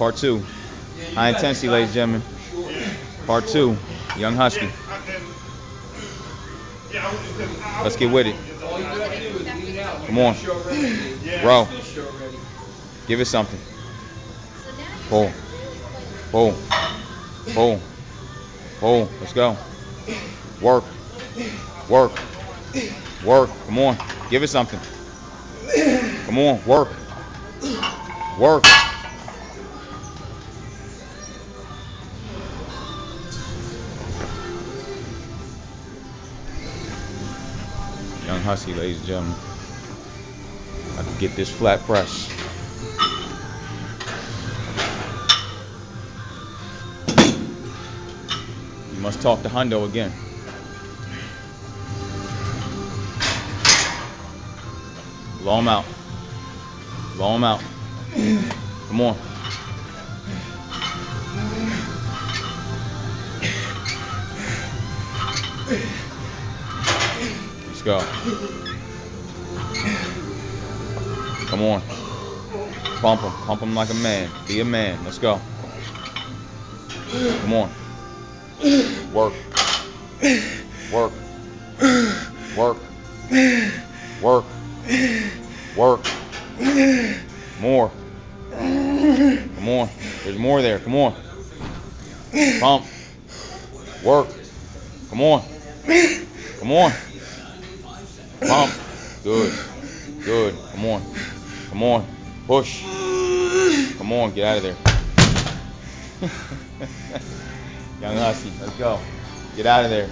Part two. High intensity, ladies and gentlemen. Part two. Young Husky. Let's get with it. Come on. Bro. Give it something. Pull. Pull. Pull. Pull. Let's go. Work. Work. Work. Come on. Give it something. Come on. Work. Work. Young ladies and gentlemen. I can get this flat press. You must talk to Hundo again. Blow him out. Blow him out. Come on. Let's go. Come on. Pump him. Pump him like a man. Be a man. Let's go. Come on. Work. Work. Work. Work. Work. More. Come on. There's more there. Come on. Pump. Work. Come on. Come on. Pump. Good. Good. Come on. Come on. Push. Come on. Get out of there. Young Husky. Let's go. Get out of there.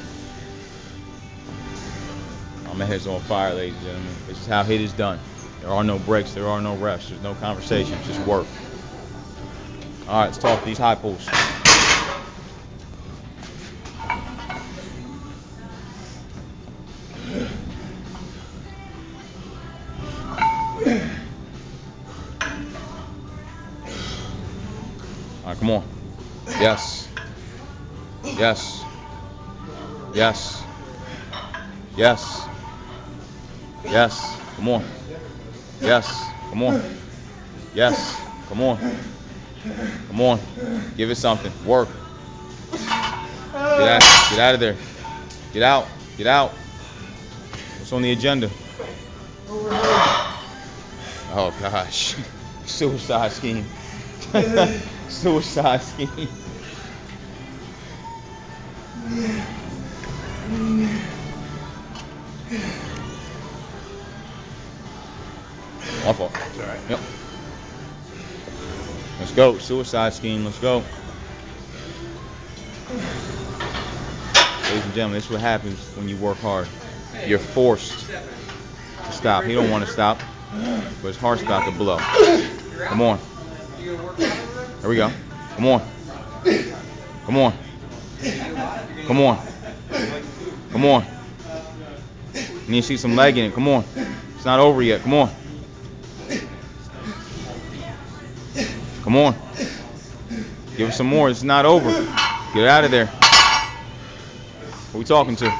Oh, my head's on fire, ladies and gentlemen. This is how HIT is done. There are no breaks. There are no refs. There's no conversations. Just work. All right, let's talk these high pulls. Right, come on. Yes. Yes. Yes. Yes. Yes. Come on. Yes. Come on. Yes. Come on. Come on. Give it something. Work. Get out. Get out of there. Get out. Get out. What's on the agenda? Oh gosh. Suicide scheme. Suicide scheme. My fault. Yep. Let's go. Suicide scheme. Let's go. Ladies and gentlemen, this is what happens when you work hard. You're forced to stop. He don't want to stop, but his heart's about to blow. Come on. Here we go. Come on. Come on. Come on. Come on. You need to see some leg in it. Come on. It's not over yet. Come on. Come on. Give it some more. It's not over. Get out of there. Who we talking to?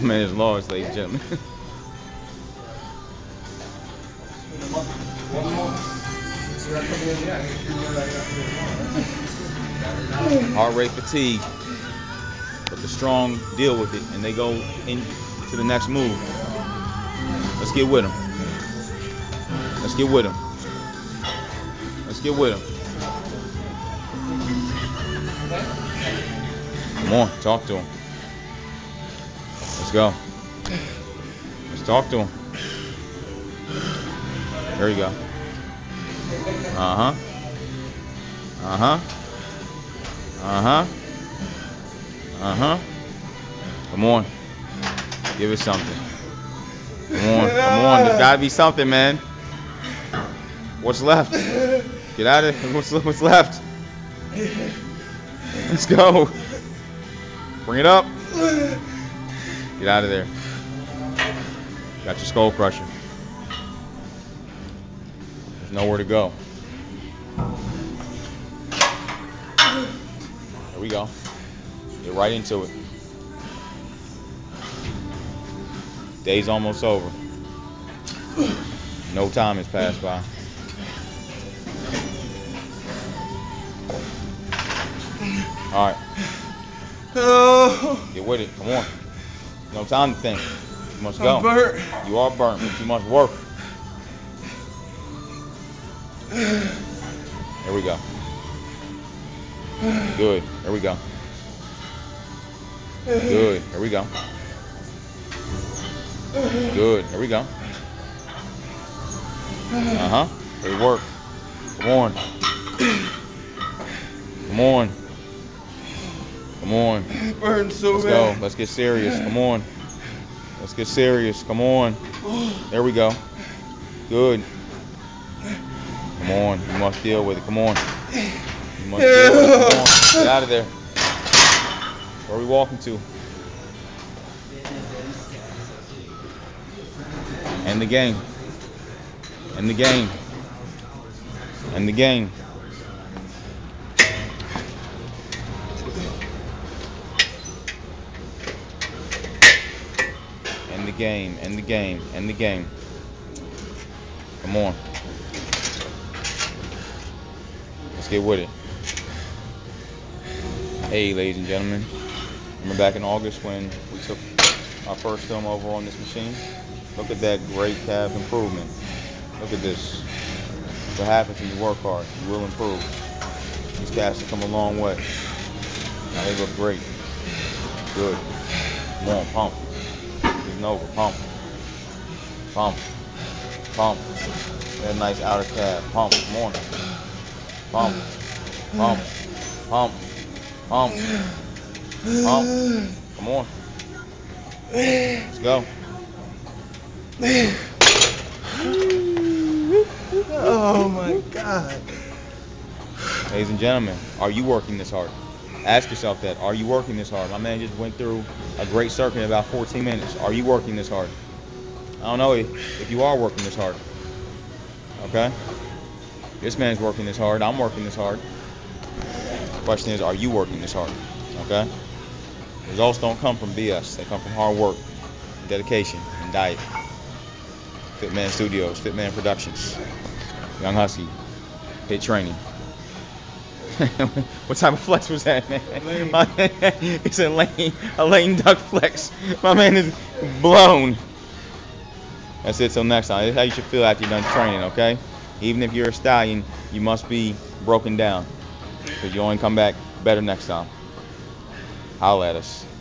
Man is lost, ladies and gentlemen. Heart rate fatigue. But the strong deal with it and they go into the next move. Let's get with them. Let's get with them. Let's get with them. Come on, talk to him. Let's go. Let's talk to him. There you go. Uh huh. Uh huh. Uh huh. Uh huh. Come on. Give it something. Come on. Come on. There's got to be something, man. What's left? Get out of it. What's, what's left? Let's go. Bring it up. Get out of there. Got your skull crusher. Nowhere to go. There we go. Get right into it. Day's almost over. No time has passed by. All right. Oh, Get with it. Come on. No time to think. You must I'm go. burnt. You are burnt, but you must work. Here we go. Good. Here we go. Good. Here we go. Good. Here we go. Uh huh. Good work. Come on. Come on. Come on. Burnt so Let's go. Let's get serious. Come on. Let's get serious. Come on. There we go. Good. Come on. You must deal with it. Come on. You must deal with it. Come on. Get out of there. Where are we walking to? End the game. End the game. End the game. End the game. End the game. End the game. Come on. Get with it. Hey, ladies and gentlemen. Remember back in August when we took our first film over on this machine? Look at that great calf improvement. Look at this. What happens when you work hard? You will improve. These calves have come a long way. Now they look great. Good. Come on, pump. Isn't over. Pump. Pump. Pump. That nice outer calf. Pump. Come on. Pump. Pump. Pump. Pump. Pump. Come on. Let's go. Oh my God. Ladies and gentlemen, are you working this hard? Ask yourself that. Are you working this hard? My man just went through a great circuit in about 14 minutes. Are you working this hard? I don't know if, if you are working this hard. Okay? This man's working this hard. I'm working this hard. The question is, are you working this hard? Okay? Results don't come from BS. They come from hard work, dedication, and diet. Fitman Studios, Fitman Productions, Young Husky, HIT Training. what type of flex was that, man? My it's a lane, a lane duck flex. My man is blown. That's it. Till next time. This is how you should feel after you're done training, okay? Even if you're a stallion, you must be broken down. Because you only come back better next time. Holla at us.